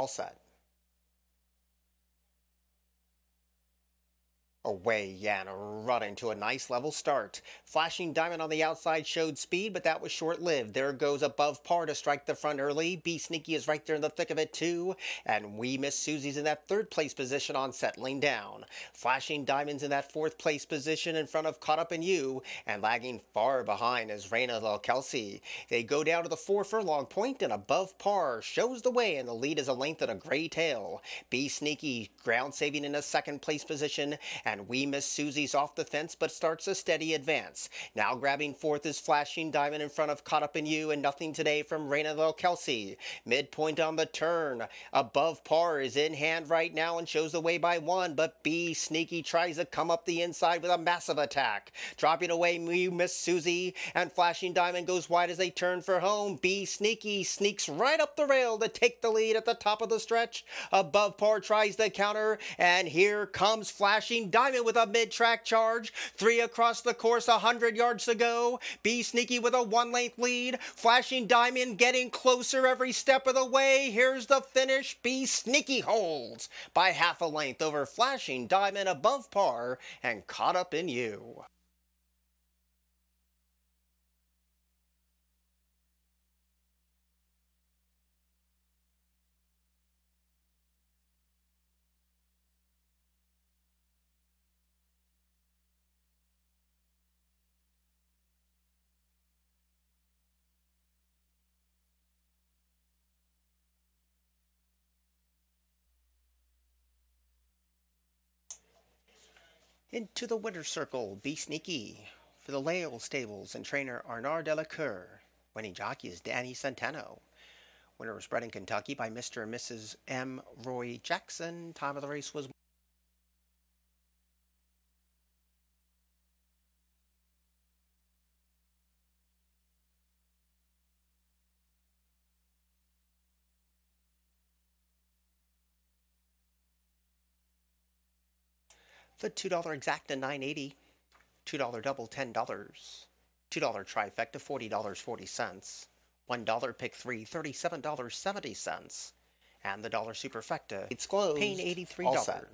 All set. Away and running to a nice level start. Flashing Diamond on the outside showed speed, but that was short lived. There goes above par to strike the front early. Be Sneaky is right there in the thick of it, too. And We Miss Susie's in that third place position on settling down. Flashing Diamonds in that fourth place position in front of Caught Up in You, and lagging far behind is Reina Del Kelsey. They go down to the four furlong point, and above par shows the way, and the lead is a length and a gray tail. Be Sneaky ground saving in a second place position and we miss Susie's off the fence but starts a steady advance. Now grabbing fourth is Flashing Diamond in front of Caught Up in You and Nothing Today from Reina Del Kelsey. Midpoint on the turn. Above par is in hand right now and shows the way by one, but Be Sneaky tries to come up the inside with a massive attack. Dropping away We Miss Susie and Flashing Diamond goes wide as they turn for home. Be Sneaky sneaks right up the rail to take the lead at the top of the stretch. Above par tries the counter and here comes Flashing Diamond Diamond with a mid-track charge. Three across the course, a 100 yards to go. Be Sneaky with a one-length lead. Flashing Diamond getting closer every step of the way. Here's the finish. Be Sneaky holds by half a length over Flashing Diamond above par and caught up in you. Into the winter circle, be sneaky. For the Lael stables and trainer Arnaud Delacour. Winning jockey is Danny Centeno. Winner was bred in Kentucky by Mr. and Mrs. M. Roy Jackson. Time of the race was The $2 exacta 980 $2 double $10. $2 trifecta $40.40. $1 pick 3 $37.70. And the dollar superfecta. It's closed. Paying $83. All set.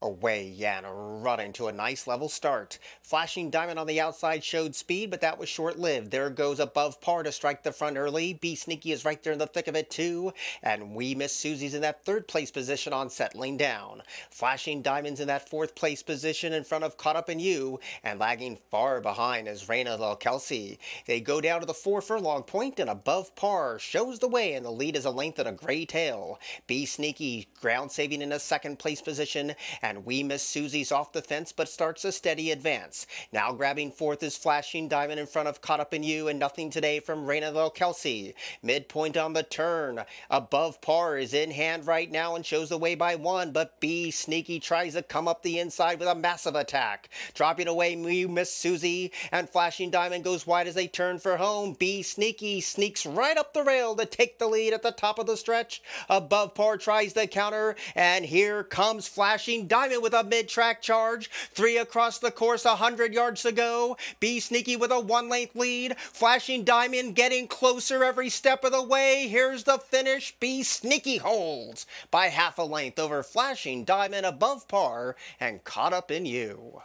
Away and running to a nice level start. Flashing Diamond on the outside showed speed, but that was short lived. There goes above par to strike the front early. Be Sneaky is right there in the thick of it, too. And We Miss Susie's in that third place position on settling down. Flashing Diamonds in that fourth place position in front of Caught Up in You, and lagging far behind is Reina Del Kelsey. They go down to the four furlong point, and above par shows the way, and the lead is a length and a gray tail. Be Sneaky ground saving in a second place position and We Miss Susie's off the fence but starts a steady advance. Now grabbing fourth is Flashing Diamond in front of Caught Up in You and Nothing Today from Reina Del Kelsey. Midpoint on the turn. Above par is in hand right now and shows the way by one, but Be Sneaky tries to come up the inside with a massive attack. Dropping away We Miss Susie and Flashing Diamond goes wide as they turn for home. Be Sneaky sneaks right up the rail to take the lead at the top of the stretch. Above par tries the counter and here comes Flashing Diamond Diamond with a mid-track charge. Three across the course, a 100 yards to go. Be Sneaky with a one-length lead. Flashing Diamond getting closer every step of the way. Here's the finish. Be Sneaky holds by half a length over Flashing Diamond above par and caught up in you.